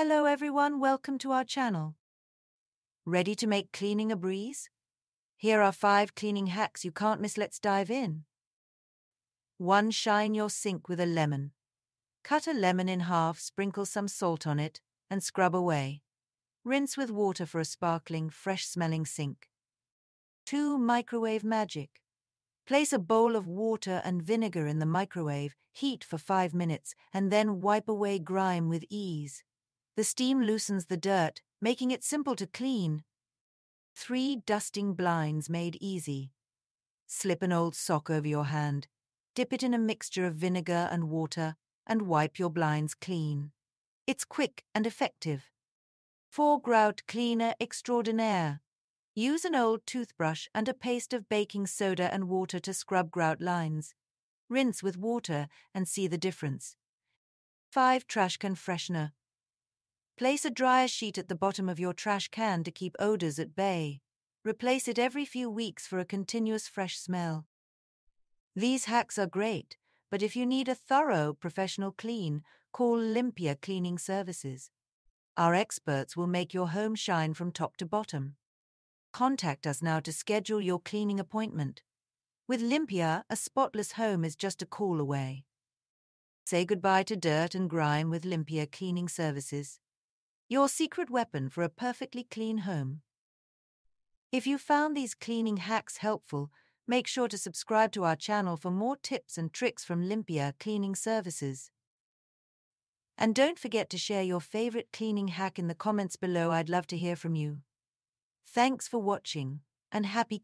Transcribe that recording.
Hello everyone, welcome to our channel. Ready to make cleaning a breeze? Here are 5 cleaning hacks you can't miss. Let's dive in. 1. Shine your sink with a lemon. Cut a lemon in half, sprinkle some salt on it, and scrub away. Rinse with water for a sparkling, fresh smelling sink. 2. Microwave magic. Place a bowl of water and vinegar in the microwave, heat for 5 minutes, and then wipe away grime with ease. The steam loosens the dirt, making it simple to clean. 3. Dusting blinds made easy. Slip an old sock over your hand, dip it in a mixture of vinegar and water, and wipe your blinds clean. It's quick and effective. 4. Grout Cleaner Extraordinaire. Use an old toothbrush and a paste of baking soda and water to scrub grout lines. Rinse with water and see the difference. 5. Trash can freshener. Place a dryer sheet at the bottom of your trash can to keep odors at bay. Replace it every few weeks for a continuous fresh smell. These hacks are great, but if you need a thorough professional clean, call Limpiar Cleaning Services. Our experts will make your home shine from top to bottom. Contact us now to schedule your cleaning appointment. With Limpiar, a spotless home is just a call away. Say goodbye to dirt and grime with Limpiar Cleaning Services. Your secret weapon for a perfectly clean home. If you found these cleaning hacks helpful, make sure to subscribe to our channel for more tips and tricks from Limpiar Cleaning Services. And don't forget to share your favorite cleaning hack in the comments below. I'd love to hear from you. Thanks for watching and happy